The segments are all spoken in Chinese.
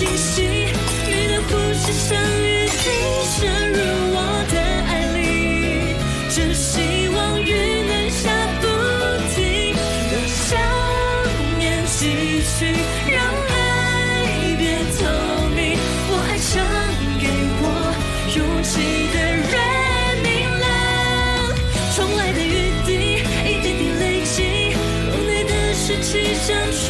清晰，你的呼吸像雨滴渗入我的爱里，这希望雨能下不停，让想念继续，让爱变透明。我爱唱给我勇气的人明了，窗外的雨滴一点点累积，屋内的湿气像储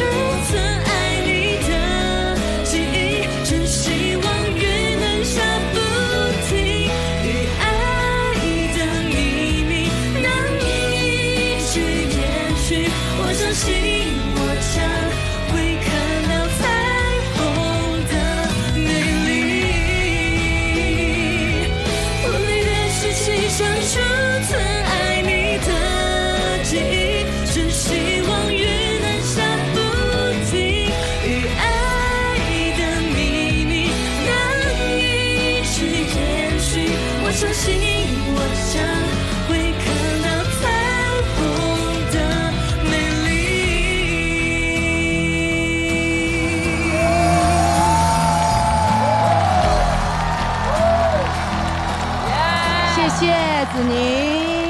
相信我，将会看到彩虹的美丽。我们的时期，想储存爱你的记忆，珍惜。谢子宁。